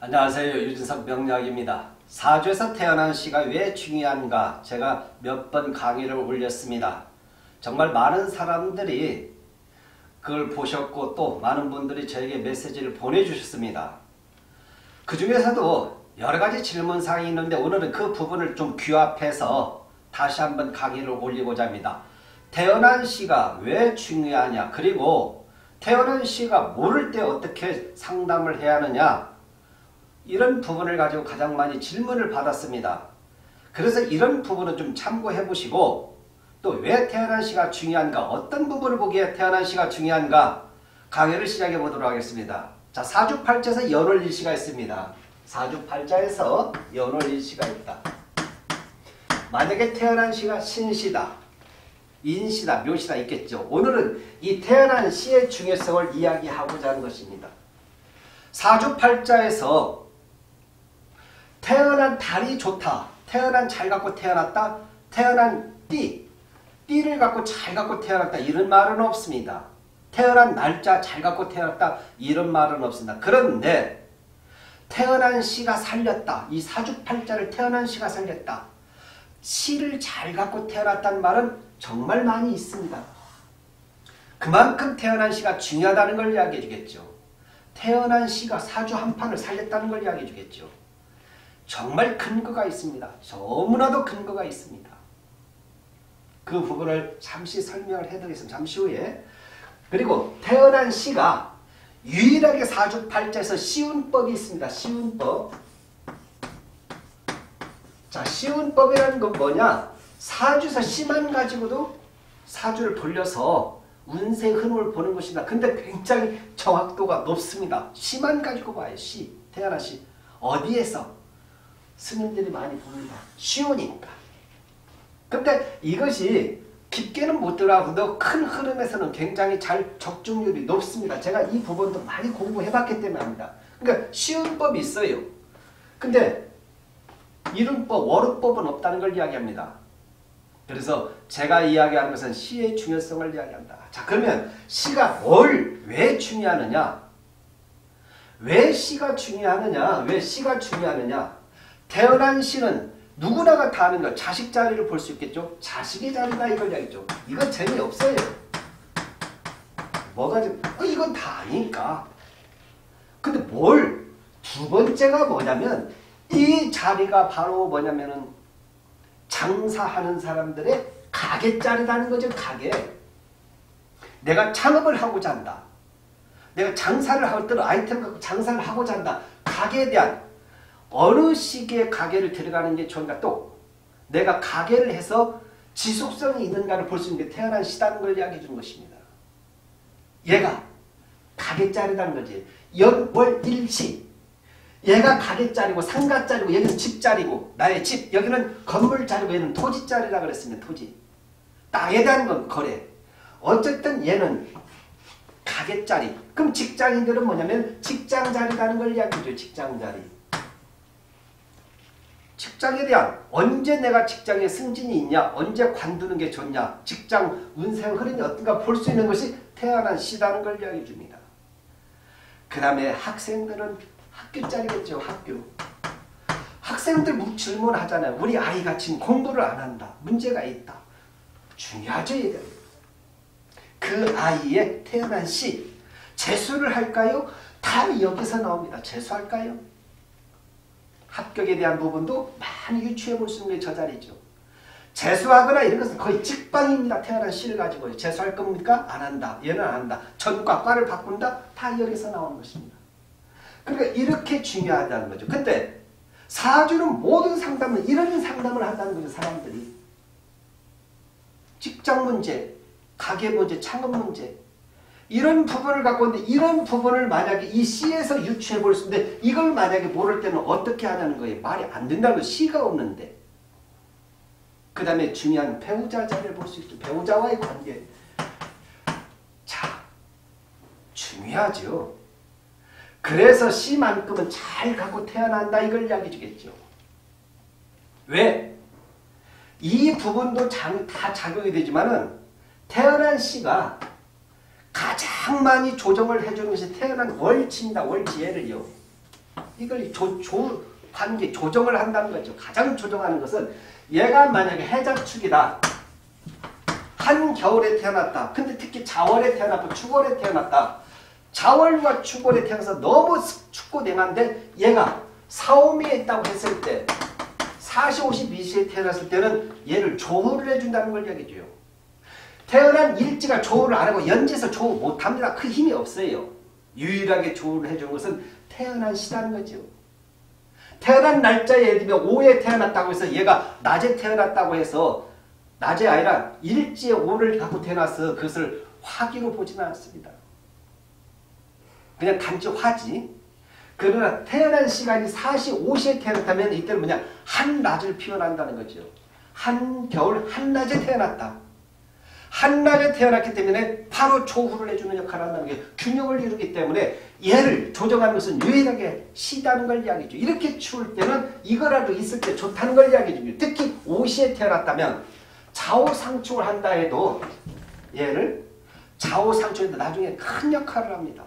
안녕하세요. 유진석 명약입니다 사주에서 태어난 시가 왜 중요한가 제가 몇 번 강의를 올렸습니다. 정말 많은 사람들이 그걸 보셨고 또 많은 분들이 저에게 메시지를 보내주셨습니다. 그 중에서도 여러 가지 질문사항이 있는데 오늘은 그 부분을 좀 규합해서 다시 한번 강의를 올리고자 합니다. 태어난 시가 왜 중요하냐 그리고 태어난 시가 모를 때 어떻게 상담을 해야 하느냐 이런 부분을 가지고 가장 많이 질문을 받았습니다. 그래서 이런 부분은 좀 참고해 보시고 또 왜 태어난 시가 중요한가 어떤 부분을 보기에 태어난 시가 중요한가 강의를 시작해 보도록 하겠습니다. 자 사주팔자에서 연월일시가 있습니다. 사주팔자에서 연월일시가 있다. 만약에 태어난 시가 신시다. 인시다, 묘시다 있겠죠. 오늘은 이 태어난 시의 중요성을 이야기하고자 하는 것입니다. 사주팔자에서 태어난 달이 좋다. 태어난 잘 갖고 태어났다. 태어난 띠. 띠를 갖고 잘 갖고 태어났다. 이런 말은 없습니다. 태어난 날짜 잘 갖고 태어났다. 이런 말은 없습니다. 그런데 태어난 시가 살렸다. 이 사주팔자를 태어난 시가 살렸다. 시를 잘 갖고 태어났다는 말은 정말 많이 있습니다. 그만큼 태어난 시가 중요하다는 걸 이야기해 주겠죠. 태어난 시가 사주 한 판을 살렸다는 걸 이야기해 주겠죠. 정말 근거가 있습니다. 너무나도 근거가 있습니다. 그 부분을 잠시 설명을 해드리겠습니다. 잠시 후에. 그리고 태어난 시가 유일하게 사주팔자에서 시운법이 있습니다. 시운법. 자, 시운법이라는 건 뭐냐? 사주에서 시만 가지고도 사주를 돌려서 운세 흐름을 보는 것이다. 근데 굉장히 정확도가 높습니다. 시만 가지고 봐요. 시. 태어난 시. 어디에서? 스님들이 많이 봅니다. 쉬우니까. 근데 이것이 깊게는 못 들어가도 큰 흐름에서는 굉장히 잘 적중률이 높습니다. 제가 이 부분도 많이 공부해봤기 때문에 합니다. 그러니까 쉬운 법이 있어요. 근데 이름법, 월음법은 없다는 걸 이야기합니다. 그래서 제가 이야기하는 것은 시의 중요성을 이야기한다. 자 그러면 시가 뭘 왜 중요하느냐? 왜 시가 중요하느냐? 왜 시가 중요하느냐? 태어난 시는 누구나가 다 아는 거 자식 자리를 볼 수 있겠죠? 자식의 자리다 이걸 이야기죠. 이건 재미없어요. 뭐가 좀 어, 이건 다 아니까. 근데 뭘 두 번째가 뭐냐면 이 자리가 바로 뭐냐면은 장사하는 사람들의 가게 자리라는 거죠. 가게. 내가 창업을 하고자 한다. 내가 장사를 할 때는 아이템 갖고 장사를 하고자 한다. 가게에 대한 어느 시기에 가게를 들어가는 게 좋은가 또 내가 가게를 해서 지속성이 있는가를 볼 수 있는 게 태어난 시다는 걸 이야기해 주는 것입니다. 얘가 가게짜리라는 거지. 연월 일시 얘가 가게짜리고 상가짜리고 얘는 집짜리고 나의 집 여기는 건물짜리고 얘는 토지짜리라 그랬으면 토지. 땅에 대한 건 거래. 어쨌든 얘는 가게짜리. 그럼 직장인들은 뭐냐면 직장자리라는 걸 이야기해줘. 직장자리. 직장에 대한 언제 내가 직장에 승진이 있냐 언제 관두는 게 좋냐 직장 운생 흐름이 어떤가 볼 수 있는 것이 태어난 시다는 걸 이야기해 줍니다. 그 다음에 학생들은 학교짜리겠죠 학교 학생들 질문하잖아요 우리 아이가 지금 공부를 안 한다 문제가 있다 중요하죠 얘들 그 아이의 태어난 시 재수를 할까요? 다 여기서 나옵니다 재수할까요? 합격에 대한 부분도 많이 유추해 볼 수 있는 게 저 자리죠. 재수하거나 이런 것은 거의 직방입니다. 태어난 시를 가지고 재수할 겁니까? 안 한다. 얘는 안 한다. 전과 과를 바꾼다? 다 여기서 나오는 것입니다. 그러니까 이렇게 중요하다는 거죠. 근데 사주는 모든 상담은 이런 상담을 한다는 거죠. 사람들이. 직장 문제, 가게 문제, 창업 문제, 이런 부분을 갖고 있는데 이런 부분을 만약에 이 시에서 유추해 볼 수 있는데 이걸 만약에 모를 때는 어떻게 하냐는 거예요. 말이 안 된다는 시가 없는데. 그 다음에 중요한 배우자 자리를 볼 수 있죠. 배우자와의 관계. 자, 중요하죠. 그래서 시만큼은 잘 갖고 태어난다 이걸 이야기해 주겠죠. 왜? 이 부분도 다 작용이 되지만은 태어난 시가 가장 많이 조정을 해주는 것이 태어난 월치입니다. 월지혜를요. 이걸 조, 조, 관계 조정을 한다는 거죠. 가장 조정하는 것은 얘가 만약에 해자축이다. 한겨울에 태어났다. 근데 특히 자월에 태어났고 축월에 태어났다. 자월과 축월에 태어나서 너무 춥고 냉한데 얘가 사오미에 있다고 했을 때 40, 50, 20에 태어났을 때는 얘를 조우를 해준다는 걸 이야기해줘요. 태어난 일지가 조우를 안 하고 연지에서 조우 못합니다. 그 힘이 없어요. 유일하게 조우를 해준 것은 태어난 시라는 거죠. 태어난 날짜에 예를 들면 5에 태어났다고 해서 얘가 낮에 태어났다고 해서 낮에 아니라 일지에 5를 갖고 태어나서 그것을 화기로 보지는 않습니다. 그냥 단지 화지. 그러나 태어난 시간이 4시 5시에 태어났다면 이때는 뭐냐 한낮을 피어난다는 거죠. 한겨울 한낮에 태어났다. 한낮에 태어났기 때문에 바로 조후를 해주는 역할을 한다는 게 균형을 이루기 때문에 얘를 조정하는 것은 유일하게 시다는 걸 이야기죠. 이렇게 추울 때는 이거라도 있을 때 좋다는 걸 이야기해줍니다. 특히 5시에 태어났다면 좌우상충을 한다 해도 얘를 좌우상충에도 나중에 큰 역할을 합니다.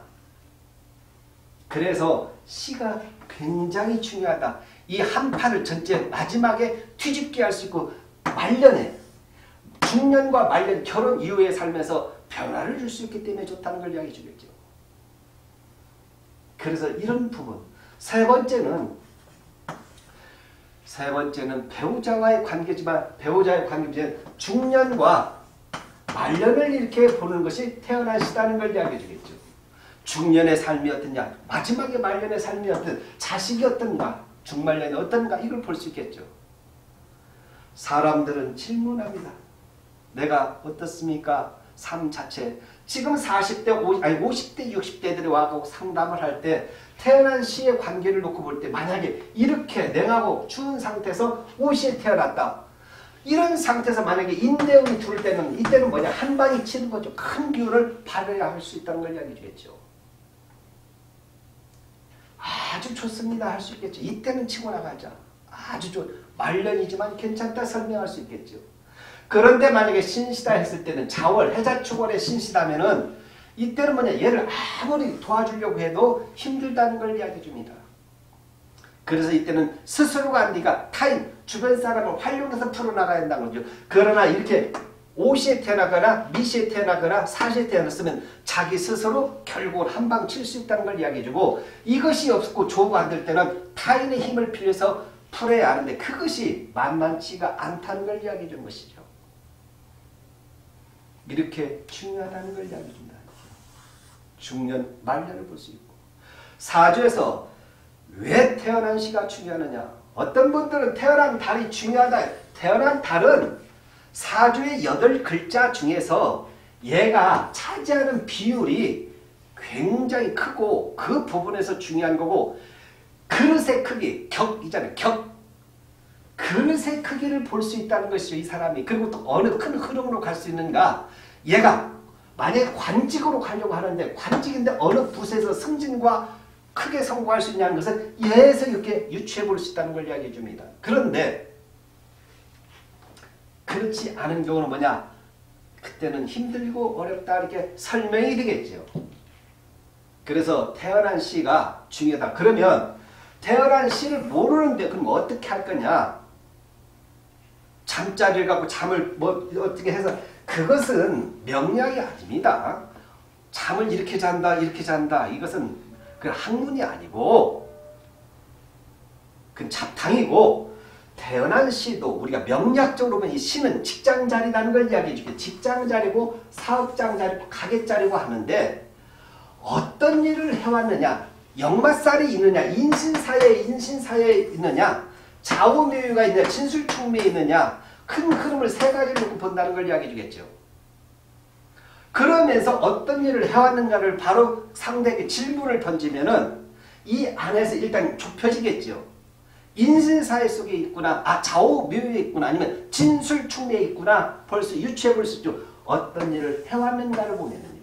그래서 시가 굉장히 중요하다. 이한 판을 전체 마지막에 뒤집게 할 수 있고 말년에 중년과 말년 결혼 이후의 삶에서 변화를 줄 수 있기 때문에 좋다는 걸 이야기해 주겠죠. 그래서 이런 부분 세 번째는 세 번째는 배우자와의 관계지만 배우자의 관계지만 중년과 말년을 이렇게 보는 것이 태어나시다는 걸 이야기해 주겠죠. 중년의 삶이 어떠냐 마지막에 말년의 삶이 어떤 자식이 어떤가 중말년이 어떤가 이걸 볼 수 있겠죠. 사람들은 질문합니다. 내가 어떻습니까? 삶 자체. 지금 40대, 50, 아니 50대, 60대들이 와가고 상담을 할 때 태어난 시의 관계를 놓고 볼 때 만약에 이렇게 냉하고 추운 상태에서 50에 태어났다. 이런 상태에서 만약에 인대운이 둘 때는 이때는 뭐냐 한 방이 치는 거죠. 큰 기운을 발휘할 수 있다는 걸 이야기해 주겠죠. 아주 좋습니다 할 수 있겠죠. 이때는 치고 나가자. 아주 좋 말년이지만 괜찮다 설명할 수 있겠죠. 그런데 만약에 신시다 했을 때는 자월, 해자축월의 신시다면은 이때는 뭐냐 얘를 아무리 도와주려고 해도 힘들다는 걸 이야기해 줍니다. 그래서 이때는 스스로가 네가 타인, 주변 사람을 활용해서 풀어나가야 한다는 거죠. 그러나 이렇게 오시에 태어나거나 미시에 태어나거나 사시에 태어났으면 자기 스스로 결국은 한 방 칠 수 있다는 걸 이야기해주고 이것이 없고 조우가 안 될 때는 타인의 힘을 빌려서 풀어야 하는데 그것이 만만치가 않다는 걸 이야기해 주는 것이죠. 이렇게 중요하다는 걸 이야기해 준다. 중년, 말년을 볼 수 있고 사주에서 왜 태어난 시가 중요하느냐 어떤 분들은 태어난 달이 중요하다. 태어난 달은 사주의 여덟 글자 중에서 얘가 차지하는 비율이 굉장히 크고 그 부분에서 중요한 거고 그릇의 크기, 격이잖아요. 격. 그릇의 크기를 볼 수 있다는 것이죠. 이 사람이. 그리고 또 어느 큰 흐름으로 갈 수 있는가. 얘가 만약에 관직으로 가려고 하는데 관직인데 어느 붓에서 승진과 크게 성공할 수 있냐는 것은 얘에서 이렇게 유추해 볼 수 있다는 걸 이야기해 줍니다. 그런데 그렇지 않은 경우는 뭐냐? 그때는 힘들고 어렵다 이렇게 설명이 되겠죠. 그래서 태어난 시가 중요하다. 그러면 태어난 시를 모르는데 그럼 어떻게 할 거냐? 잠자리를 갖고 잠을 뭐 어떻게 해서 그것은 명약이 아닙니다. 잠을 이렇게 잔다 이렇게 잔다. 이것은 그 학문이 아니고 그 잡탕이고 태어난 시도 우리가 명략적으로 보면 이 시는 직장 자리라는 걸 이야기해 주게. 직장 자리고 사업장 자리고 가게 자리고 하는데 어떤 일을 해왔느냐? 역마살이 있느냐? 인신사에 인신사에 있느냐? 좌우묘유가 있느냐? 진술충매에 있느냐 큰 흐름을 세 가지로 놓고 본다는 걸 이야기해 주겠죠. 그러면서 어떤 일을 해왔는가를 바로 상대에게 질문을 던지면은 이 안에서 일단 좁혀지겠죠. 인신사회 속에 있구나. 아 좌우묘에 있구나. 아니면 진술충매에 있구나. 벌써 유추해 볼 수 있죠. 어떤 일을 해왔는가를 보면은요.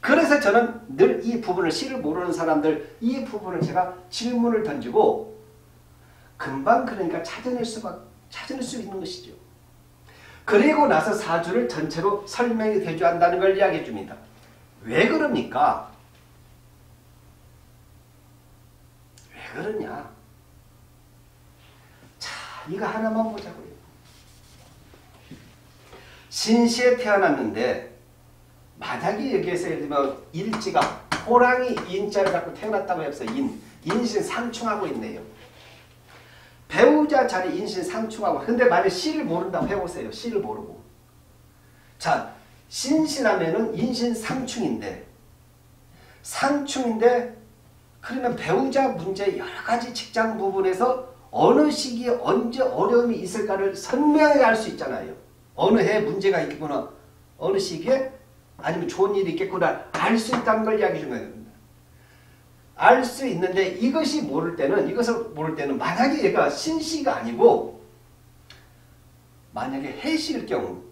그래서 저는 늘 이 부분을 시를 모르는 사람들 이 부분을 제가 질문을 던지고 금방 그러니까 찾아낼 수가 찾아낼 수 있는 것이죠. 그리고 나서 사주를 전체로 설명이 대조한다는 걸 이야기해 줍니다. 왜 그럽니까? 왜왜 그러냐? 자, 이거 하나만 보자고요. 신시에 태어났는데 만약에 여기에서 예를 들면 일지가 호랑이 인자를 갖고 태어났다고 해서 인, 인신 상충하고 있네요. 배우자 자리 인신 상충하고 근데 만약 시를 모른다고 해보세요. 시를 모르고 자 신신하면은 인신 상충인데 상충인데 그러면 배우자 문제 여러 가지 직장 부분에서 어느 시기에 언제 어려움이 있을까를 선명하게 알 수 있잖아요. 어느 해 문제가 있구나. 어느 시기에 아니면 좋은 일이 있겠구나. 알 수 있다는 걸 이야기해 준 거예요. 알 수 있는데 이것이 모를 때는 이것을 모를 때는 만약에 얘가 신시가 아니고 만약에 해실 경우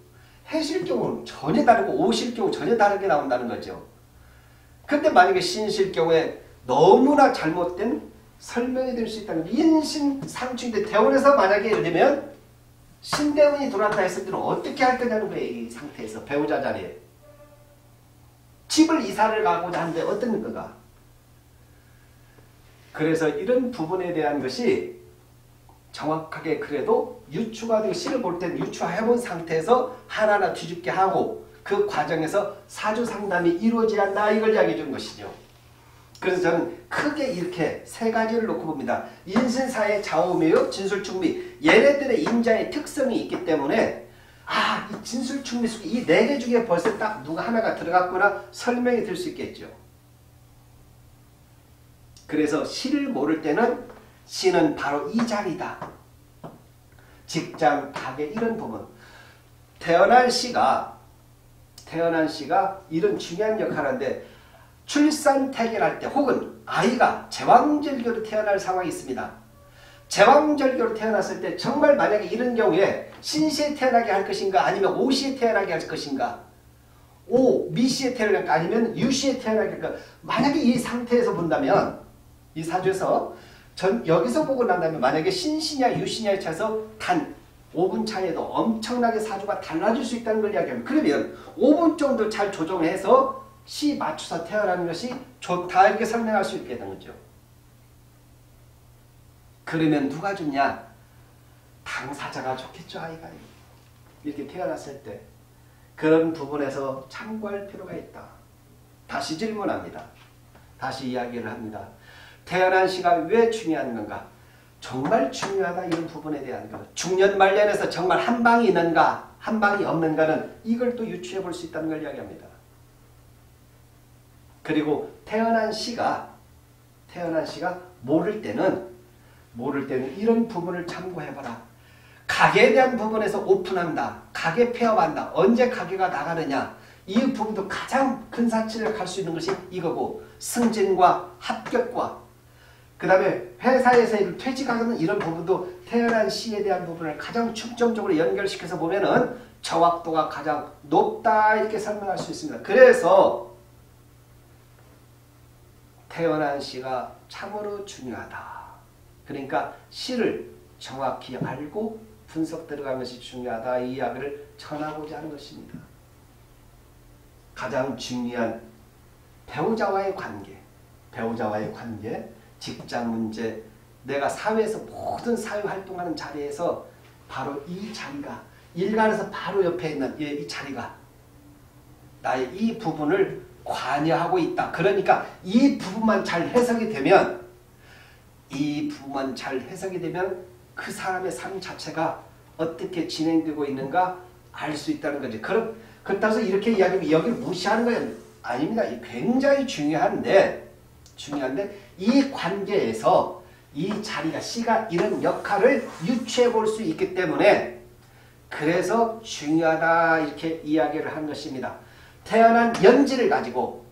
해실 경우는 전혀 다르고 오실 경우 전혀 다르게 나온다는 거죠. 근데 만약에 신실 경우에 너무나 잘못된 설명이 될 수 있다는 인신 상충인데 대원에서 만약에 예를 들면 신대원이 들어왔다 했을 때는 어떻게 할 거냐는 거예요. 이 상태에서 배우자 자리에. 집을 이사를 가고자 하는데 어떤 거가? 그래서 이런 부분에 대한 것이 정확하게 그래도 유추가 되고 시를 볼 때는 유추해본 상태에서 하나하나 뒤집게 하고 그 과정에서 사주 상담이 이루어져야 한다 이걸 이야기해 준 것이죠. 그래서 저는 크게 이렇게 세 가지를 놓고 봅니다. 인신사의 좌우매요, 진술충미 얘네들의 인자의 특성이 있기 때문에 아, 이 진술충미 이 네 개 중에 벌써 딱 누가 하나가 들어갔거나 설명이 될 수 있겠죠. 그래서 시를 모를 때는 시는 바로 이 자리다. 직장, 가게 이런 부분. 태어난 시가 태어난 시가 이런 중요한 역할을 하는데 출산 태결할 때 혹은 아이가 제왕절교로 태어날 상황이 있습니다. 제왕절교로 태어났을 때 정말 만약에 이런 경우에 신시에 태어나게 할 것인가 아니면 오시에 태어나게 할 것인가 오, 미시에 태어나게 아니면 유시에 태어나게 할까 만약에 이 상태에서 본다면 이 사주에서 전 여기서 보고 난다면 만약에 신시냐 유시냐에 차서 단 5분 차이에도 엄청나게 사주가 달라질 수 있다는 걸 이야기합니다. 그러면 5분 정도 잘 조정해서 시 맞춰서 태어나는 것이 좋다 이렇게 설명할 수 있게 되는 거죠. 그러면 누가 좋냐? 당사자가 좋겠죠 아이가 이렇게 태어났을 때 그런 부분에서 참고할 필요가 있다. 다시 질문합니다. 다시 이야기를 합니다. 태어난 시가 왜 중요한 건가? 정말 중요하다 이런 부분에 대한 것. 중년 말년에서 정말 한 방이 있는가 한 방이 없는가는 이걸 또 유추해 볼 수 있다는 걸 이야기합니다. 그리고 태어난 시가 태어난 시가 모를 때는 모를 때는 이런 부분을 참고해봐라. 가게에 대한 부분에서 오픈한다. 가게 폐업한다. 언제 가게가 나가느냐. 이 부분도 가장 큰 사치를 갈 수 있는 것이 이거고 승진과 합격과 그 다음에 회사에서 퇴직하는 이런 부분도 태어난 시에 대한 부분을 가장 중점적으로 연결시켜서 보면은 정확도가 가장 높다 이렇게 설명할 수 있습니다. 그래서 태어난 시가 참으로 중요하다. 그러니까 시를 정확히 알고 분석 들어가는 것이 중요하다. 이 이야기를 전하고자 하는 것입니다. 가장 중요한 배우자와의 관계, 배우자와의 관계, 직장 문제, 내가 사회에서 모든 사회 활동하는 자리에서 바로 이 자리가 일간에서 바로 옆에 있는 이 자리가 나의 이 부분을 관여하고 있다. 그러니까 이 부분만 잘 해석이 되면 이 부분만 잘 해석이 되면 그 사람의 삶 자체가 어떻게 진행되고 있는가 알 수 있다는 거지. 그럼 그렇다고 이렇게 이야기하면 여기를 무시하는 거예요. 아닙니다. 굉장히 중요한데 중요한데 이 관계에서 이 자리가 시가 이런 역할을 유추해 볼 수 있기 때문에 그래서 중요하다 이렇게 이야기를 한 것입니다. 태어난 연지를 가지고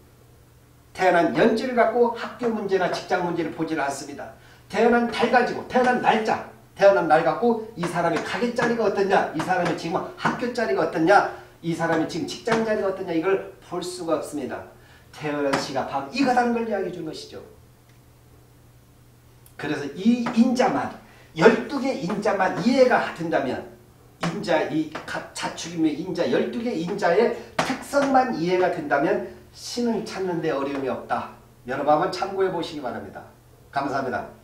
태어난 연지를 갖고 학교 문제나 직장 문제를 보지를 않습니다. 태어난 달 가지고 태어난 날짜 태어난 날 갖고 이 사람의 가게 자리가 어떻냐 이 사람의 지금 학교 자리가 어떻냐 이 사람의 지금 직장 자리가 어떻냐 이걸 볼 수가 없습니다. 태어난 시가 바로 이거라는 걸 이야기해 준 것이죠. 그래서 이 인자만 12개 인자만 이해가 된다면 인자 이 자축이며 인자 12개 인자의 특성만 이해가 된다면 신은 찾는 데 어려움이 없다. 여러분 한번 참고해 보시기 바랍니다. 감사합니다.